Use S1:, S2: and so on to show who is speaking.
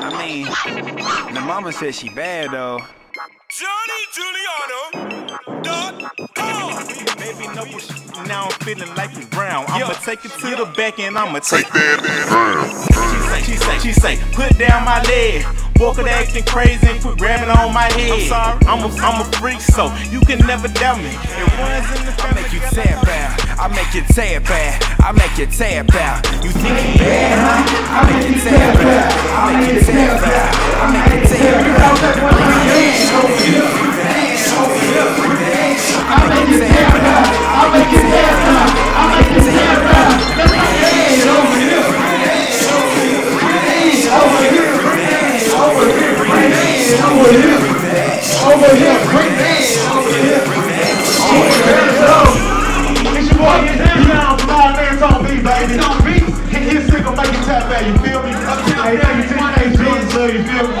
S1: I mean, the mama said she bad though.
S2: Johnny Giuliano. Dot com.
S3: Baby, no. Now I'm feeling like it's brown. I'ma take it to the back and I'ma take
S4: Take that down.
S3: She say, she say, she say, put down my leg. Walk it acting crazy and quit grabbing on my head. I'm sorry, I'm a, I'm a freak, so you can never doubt me. It runs in the
S1: I
S3: family.
S1: make you tap out. I make you tap out. I make you tap out. You think you bad, huh? I make you tap out. I make you tap out. I make you tap out. I make you tap out. I make you tap out. I make you
S5: you feel me? Hey, thank you, T.J. Jordan, you feel me?